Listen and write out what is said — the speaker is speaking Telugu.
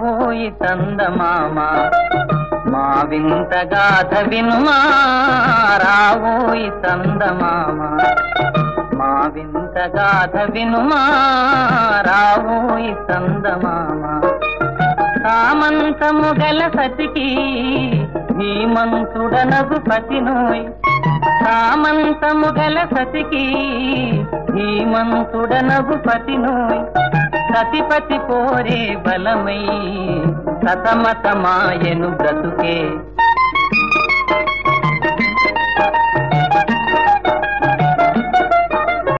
రావోయి చందమామ. మా వింత గాథ వినుమా? రాబోయి చందమామ. మా వింత గాథ వినుమా? రాబోయి చందమామ. సామంతము గల సతికి ధీమంతుడనగు పతినోయ్ సామంతము గల సతికి పతి పతినోయ్ సతిపతి పోరే బలమై సతమతమాయను బ్రతుకే